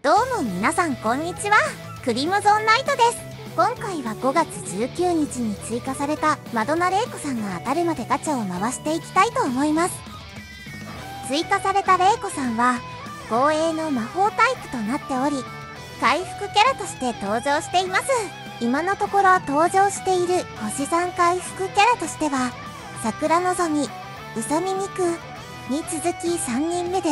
どうも皆さんこんにちは。クリムゾンナイトです。今回は5月19日に追加されたマドナレイコさんが当たるまでガチャを回していきたいと思います。追加されたレイコさんは護衛の魔法タイプとなっており回復キャラとして登場しています。今のところ登場している星3回復キャラとしては桜のぞみうさみみくに続き3人目で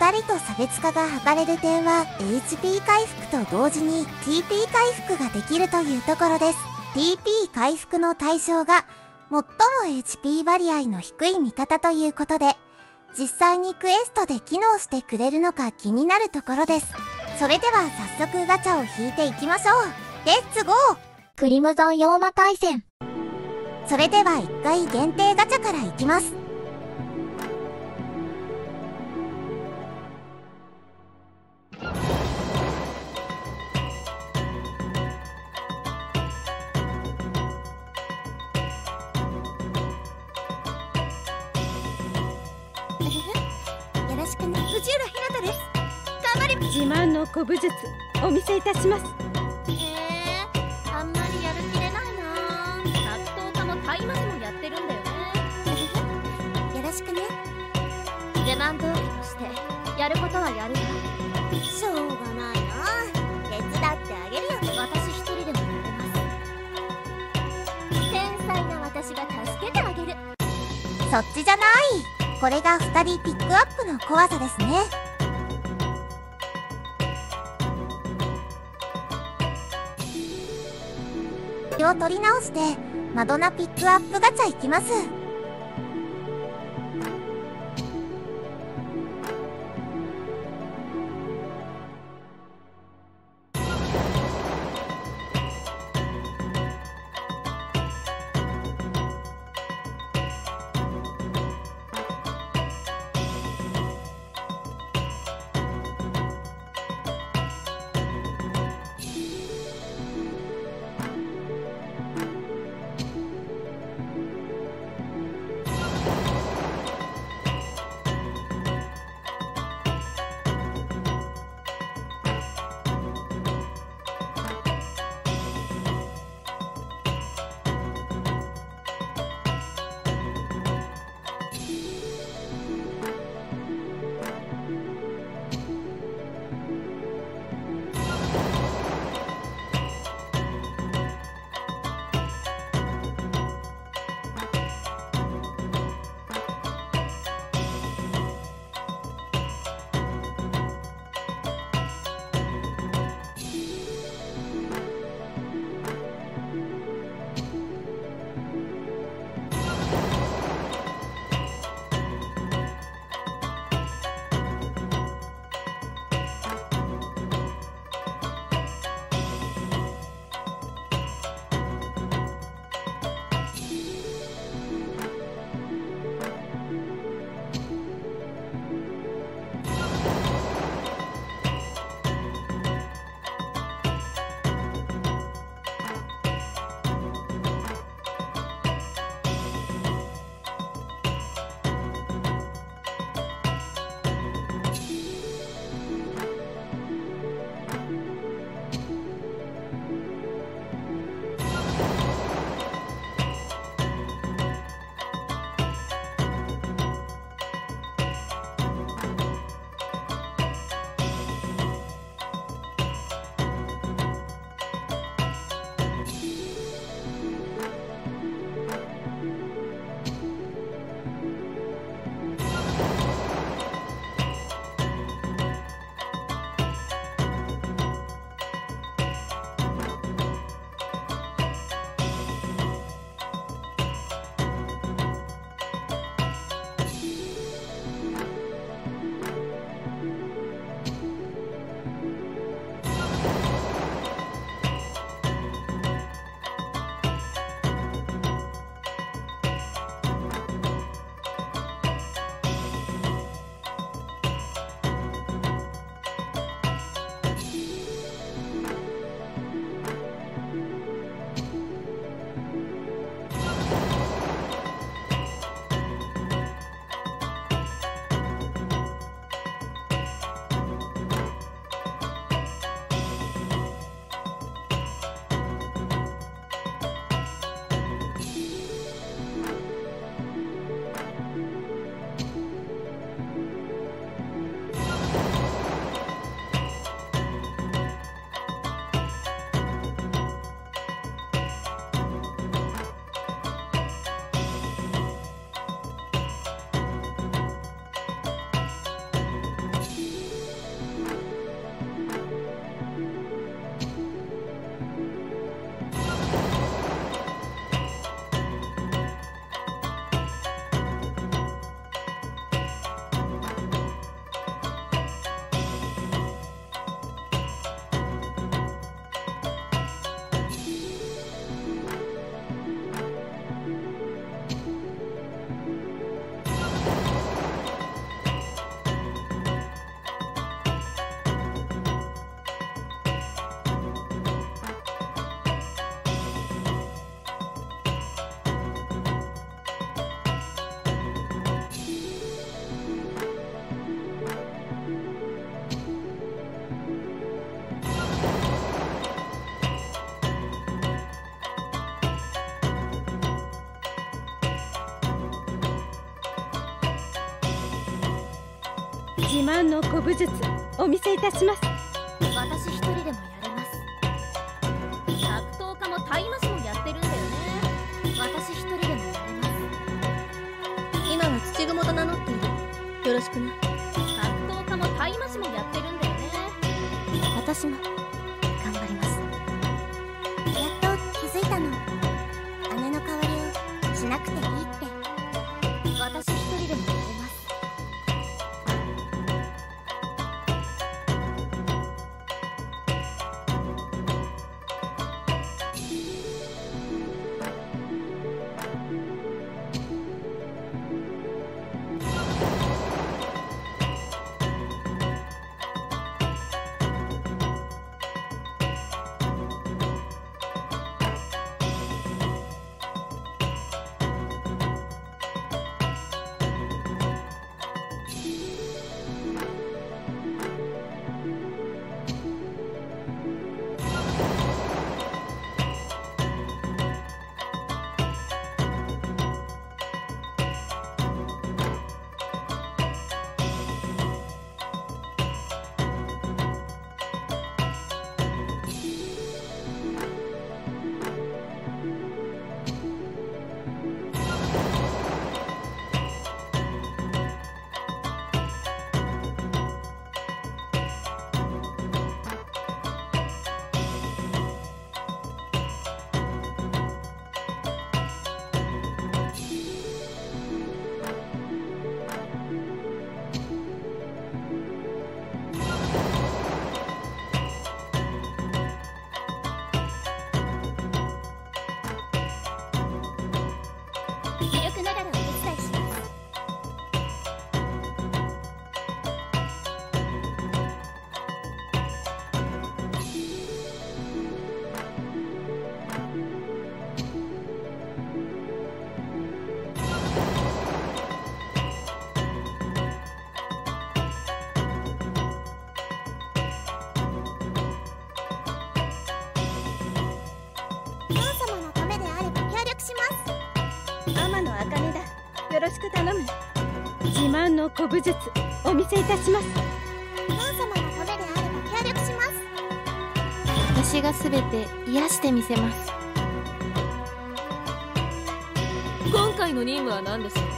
2人と差別化が図れる点は HP 回復と同時に TP 回復ができるというところです。TP 回復の対象が最も HP 割合の低い味方ということで実際にクエストで機能してくれるのか気になるところです。それでは早速ガチャを引いていきましょう。レッツゴー!クリムゾンヨーマ対戦。それでは1回限定ガチャからいきますの古武術お見せいたします。えー、あんまりやる気出ないな。格闘家もタイマジもやってるんだよね。よろしくね。自慢通りとしてやることはやるわしょうがないな。手伝ってあげるよ。私一人でもやれます。天才な私が助けてあげる。そっちじゃない。これが2人ピックアップの怖さですね気を取り直してマドナピックアップガチャいきます。自慢の古武術お見せいたします。私一人でもやれます。格闘家もタイマシもやってるんだよね。私一人でもやれます。今は土雲と名乗っている。よろしくな。格闘家もタイマシもやってるんだよね。私もます天野茜だ。よろしく頼む。自慢の古武術お見せいたします。お母様のためであれば協力します。私が全て癒してみせます。今回の任務は何でしょ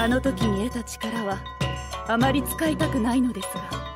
あの時に得た力はあまり使いたくないのですが。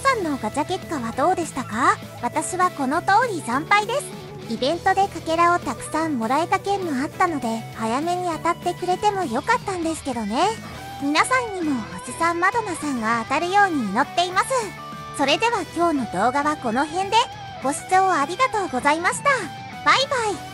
さんのガチャ結果はどうでしたか？私はこの通り惨敗です。イベントでかけらをたくさんもらえた件もあったので早めに当たってくれてもよかったんですけどね。皆さんにも星さんマドナさんが当たるように祈っています。それでは今日の動画はこの辺で。ご視聴ありがとうございました。バイバイ。